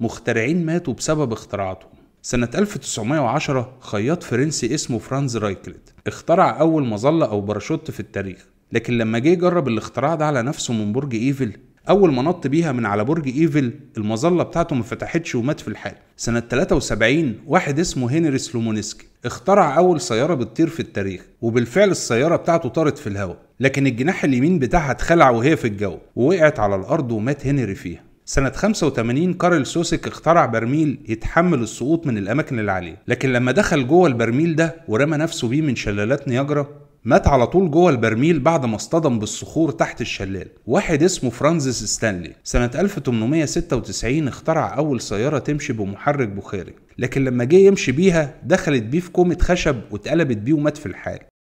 مخترعين ماتوا بسبب اختراعاتهم. سنة 1910 خياط فرنسي اسمه فرانز رايكلت اخترع أول مظلة أو باراشوت في التاريخ لكن لما جه يجرب الاختراع ده على نفسه من برج إيفل أول ما نط بيها من على برج إيفل المظلة بتاعته ما فتحتش ومات في الحال. سنة 73 واحد اسمه هنري سلومونسكي اخترع أول سيارة بتطير في التاريخ وبالفعل السيارة بتاعته طارت في الهواء لكن الجناح اليمين بتاعها اتخلع وهي في الجو ووقعت على الأرض ومات هنري فيها. سنة 85 كارل سوسك اخترع برميل يتحمل السقوط من الأماكن العالية لكن لما دخل جوه البرميل ده ورمى نفسه بيه من شلالات نياجرا مات على طول جوه البرميل بعد ما اصطدم بالصخور تحت الشلال. واحد اسمه فرانزيس ستانلي. سنة 1896 اخترع أول سيارة تمشي بمحرك بخاري لكن لما جه يمشي بيها دخلت بيه في كومة خشب واتقلبت بيه ومات في الحال.